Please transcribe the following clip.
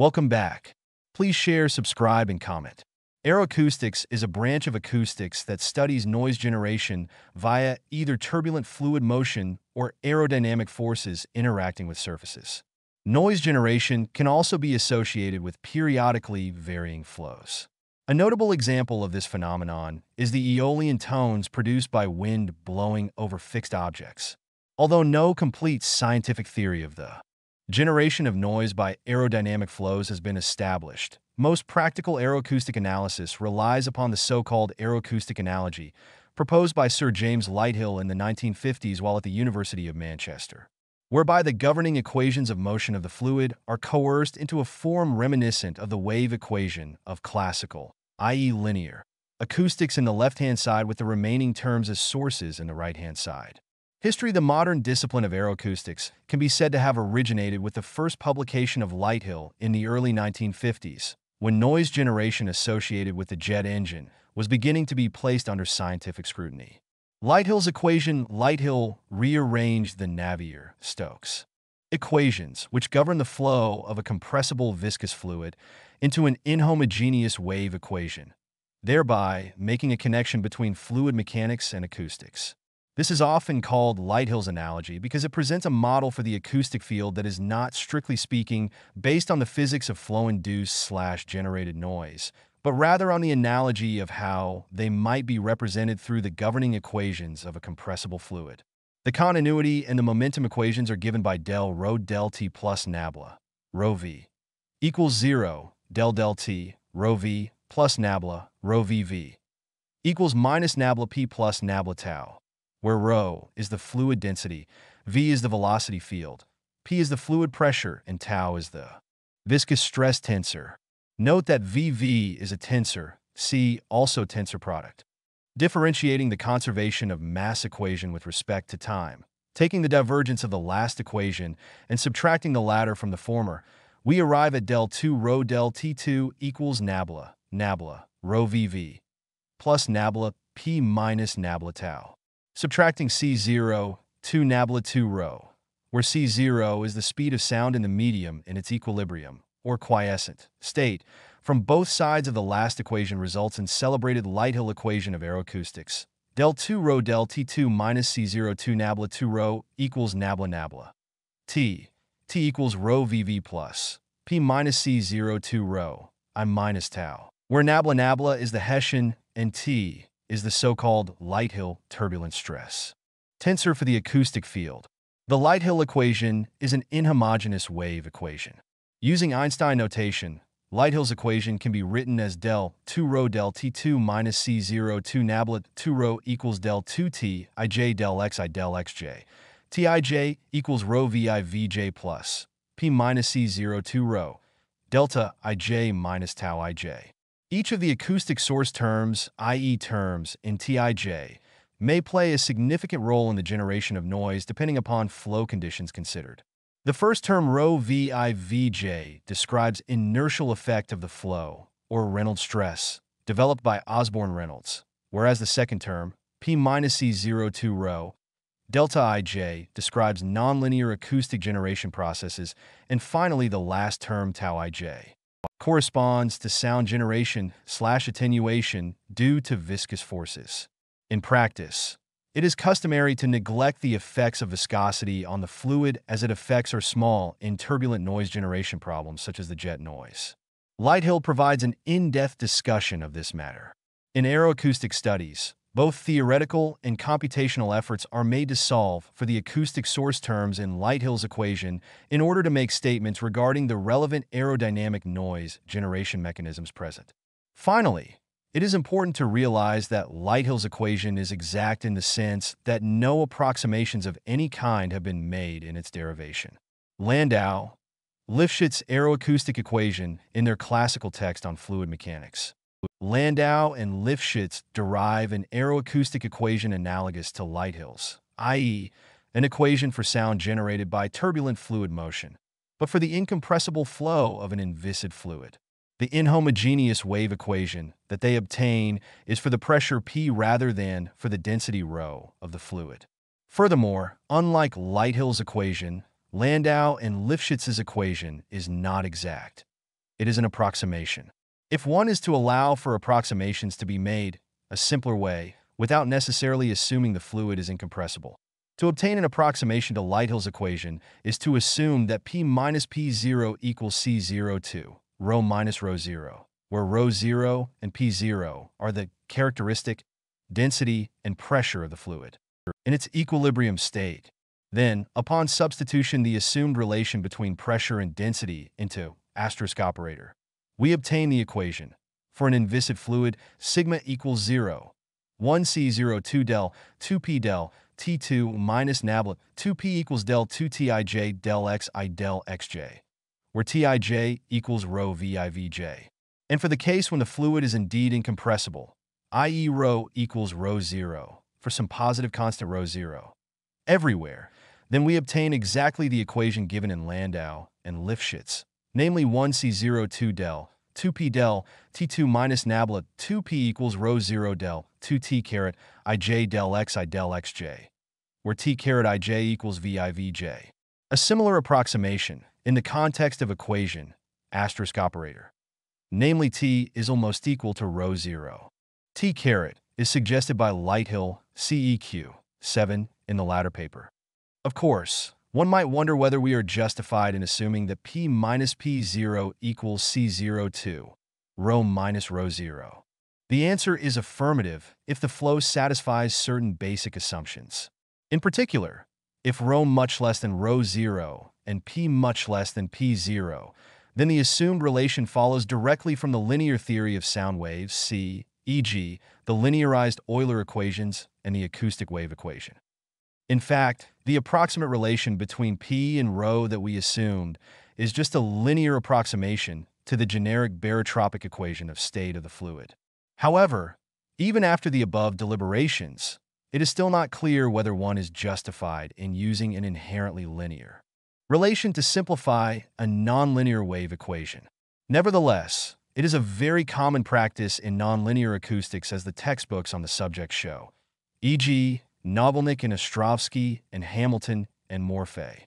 Welcome back. Please share, subscribe, and comment. Aeroacoustics is a branch of acoustics that studies noise generation via either turbulent fluid motion or aerodynamic forces interacting with surfaces. Noise generation can also be associated with periodically varying flows. A notable example of this phenomenon is the aeolian tones produced by wind blowing over fixed objects. Although no complete scientific theory of the generation of noise by aerodynamic flows has been established, most practical aeroacoustic analysis relies upon the so-called aeroacoustic analogy, proposed by Sir James Lighthill in the 1950s while at the University of Manchester, whereby the governing equations of motion of the fluid are coerced into a form reminiscent of the wave equation of classical, i.e. linear, acoustics in the left-hand side with the remaining terms as sources in the right-hand side. History The modern discipline of aeroacoustics can be said to have originated with the first publication of Lighthill in the early 1950s, when noise generation associated with the jet engine was beginning to be placed under scientific scrutiny. Lighthill's equation Lighthill rearranged the Navier-Stokes equations, which govern the flow of a compressible viscous fluid, into an inhomogeneous wave equation, thereby making a connection between fluid mechanics and acoustics. This is often called Lighthill's analogy because it presents a model for the acoustic field that is not, strictly speaking, based on the physics of flow-induced slash generated noise, but rather on the analogy of how they might be represented through the governing equations of a compressible fluid. The continuity and the momentum equations are given by del rho del t plus nabla, rho v, equals 0, del del t, rho v, plus nabla, rho v v, equals minus nabla p plus nabla tau where rho is the fluid density, v is the velocity field, p is the fluid pressure, and tau is the viscous stress tensor. Note that VV is a tensor, C also tensor product. Differentiating the conservation of mass equation with respect to time, taking the divergence of the last equation and subtracting the latter from the former, we arrive at del 2 rho del T2 equals nabla, nabla, rho VV, plus nabla P minus nabla tau. Subtracting C0, 2 nabla 2 rho, where C0 is the speed of sound in the medium in its equilibrium, or quiescent, state, from both sides of the last equation results in celebrated Lighthill equation of aeroacoustics. Del 2 rho del T2 minus C0 2 nabla 2 rho equals nabla nabla. T, T equals rho VV plus, P minus C0 2 rho, I minus tau, where nabla nabla is the Hessian and T is the so-called Lighthill turbulent stress. Tensor for the acoustic field. The Lighthill equation is an inhomogeneous wave equation. Using Einstein notation, Lighthill's equation can be written as del 2 rho del t2 minus c0 2 nabla 2 rho equals del 2t ij del xi del xj. tij equals rho vi vj plus p minus c0 2 rho delta ij minus tau ij. Each of the acoustic source terms, i.e. terms, in TIJ may play a significant role in the generation of noise depending upon flow conditions considered. The first term rho VIVJ describes inertial effect of the flow, or Reynolds stress, developed by Osborne Reynolds, whereas the second term, P minus C02 rho, delta IJ, describes nonlinear acoustic generation processes, and finally the last term tau IJ corresponds to sound generation slash attenuation due to viscous forces. In practice, it is customary to neglect the effects of viscosity on the fluid as its effects are small in turbulent noise generation problems such as the jet noise. Lighthill provides an in-depth discussion of this matter. In aeroacoustic studies, both theoretical and computational efforts are made to solve for the acoustic source terms in Lighthill's equation in order to make statements regarding the relevant aerodynamic noise generation mechanisms present. Finally, it is important to realize that Lighthill's equation is exact in the sense that no approximations of any kind have been made in its derivation. Landau, Lifshitz aeroacoustic equation in their classical text on fluid mechanics. Landau and Lifshitz derive an aeroacoustic equation analogous to Lighthill's, i.e., an equation for sound generated by turbulent fluid motion, but for the incompressible flow of an inviscid fluid. The inhomogeneous wave equation that they obtain is for the pressure P rather than for the density rho of the fluid. Furthermore, unlike Lighthill's equation, Landau and Lifshitz's equation is not exact. it is an approximation. If one is to allow for approximations to be made a simpler way, without necessarily assuming the fluid is incompressible. To obtain an approximation to Lighthill's equation is to assume that P minus P0 equals C02, rho minus rho 0, where rho 0 and P0 are the characteristic density and pressure of the fluid in its equilibrium state. Then, upon substitution the assumed relation between pressure and density into asterisk operator, we obtain the equation. For an inviscid fluid, sigma equals 0, 1C02 del, 2P del, T2 minus nabla, 2P equals del 2Tij del Xi del Xj, where Tij equals rho VIVJ. And for the case when the fluid is indeed incompressible, i.e. rho equals rho 0, for some positive constant rho 0, everywhere, then we obtain exactly the equation given in Landau and Lifshitz, namely 1C02 del, 2p del, t2 minus nabla, 2p equals rho 0 del, 2t caret, ij del xi del xj, where t caret ij equals vivj. A similar approximation, in the context of equation, asterisk operator, namely t is almost equal to rho 0. t caret is suggested by Lighthill, CEQ, 7, in the latter paper. Of course, one might wonder whether we are justified in assuming that P minus P0 equals C02, rho minus rho 0. The answer is affirmative if the flow satisfies certain basic assumptions. In particular, if rho much less than rho 0 and P much less than P0, then the assumed relation follows directly from the linear theory of sound waves, C, e.g., the linearized Euler equations and the acoustic wave equation. In fact, the approximate relation between P and rho that we assumed is just a linear approximation to the generic barotropic equation of state of the fluid. However, even after the above deliberations, it is still not clear whether one is justified in using an inherently linear relation to simplify a nonlinear wave equation. Nevertheless, it is a very common practice in nonlinear acoustics as the textbooks on the subject show, e.g., Naugolnykh and Ostrovsky and Hamilton and Morfey.